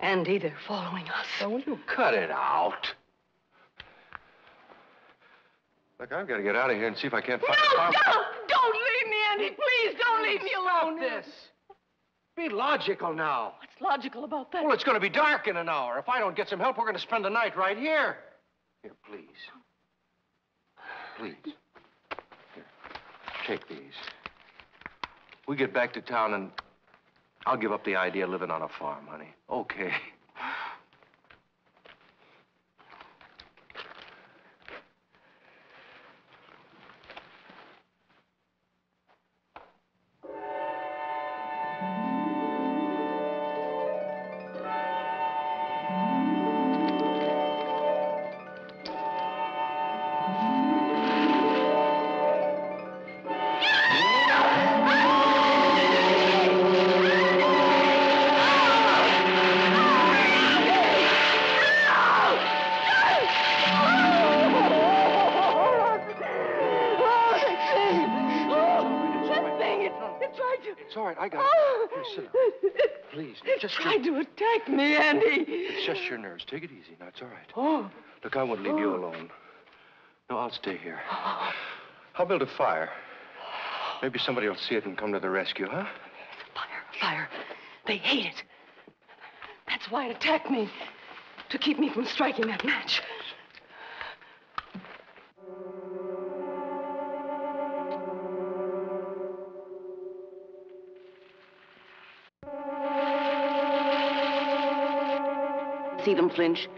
Andy, they're following us. Now, will you cut it out? Look, I've got to get out of here and see if I can't find No, don't! Don't leave me, Andy. Please don't leave me alone. This. Be logical now. What's logical about that? Well, it's going to be dark in an hour. If I don't get some help, we're going to spend the night right here. Here, please. Please. Here, take these. We get back to town and I'll give up the idea of living on a farm, honey. Okay. It's all right. I got it. Oh. Here, sit down. Please, just tried to attack me, Andy. It's just your nerves. Take it easy. Now, it's all right. Oh. Look, I won't leave you oh. alone. No, I'll stay here. I'll build a fire. Maybe somebody will see it and come to the rescue, huh? Fire, fire. They hate it. That's why it attacked me. To keep me from striking that match. See them flinch?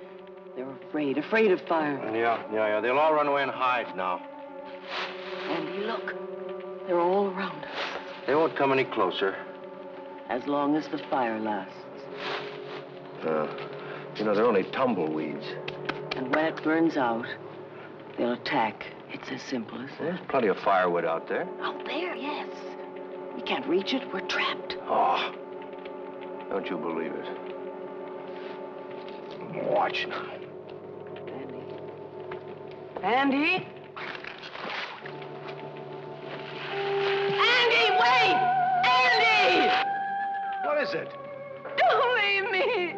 They're afraid, afraid of fire. Yeah, yeah, yeah. They'll all run away and hide now. Andy, look. They're all around us. They won't come any closer. As long as the fire lasts. Uh, you know, they're only tumbleweeds. And when it burns out, they'll attack. It's as simple as that. There's plenty of firewood out there. Out there, yes. We can't reach it. We're trapped. Oh, don't you believe it? Watch now. Andy? Andy, Andy, wait! Andy! What is it? Don't leave me!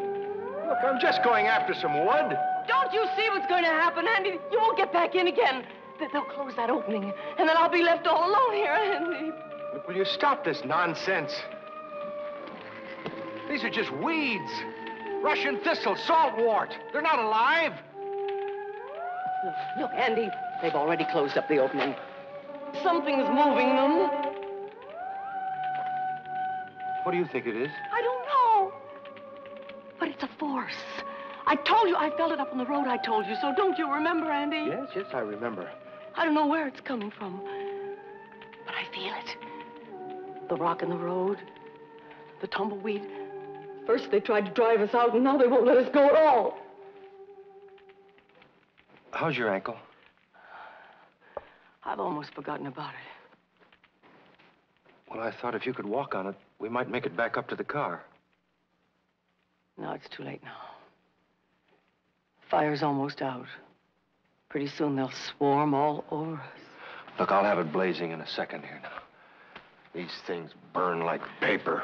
Look, I'm just going after some wood. Don't you see what's going to happen, Andy? You won't get back in again. They- They'll close that opening, and then I'll be left all alone here, Andy. Will you stop this nonsense? These are just weeds. Russian thistle, saltwort. They're not alive. Look, look, Andy, they've already closed up the opening. Something's moving them. What do you think it is? I don't know. But it's a force. I told you, I felt it up on the road, I told you. So don't you remember, Andy? Yes, yes, I remember. I don't know where it's coming from. But I feel it. The rock in the road, the tumbleweed. First they tried to drive us out, and now they won't let us go at all. How's your ankle? I've almost forgotten about it. Well, I thought if you could walk on it, we might make it back up to the car. No, it's too late now. Fire's almost out. Pretty soon they'll swarm all over us. Look, I'll have it blazing in a second here now. These things burn like paper.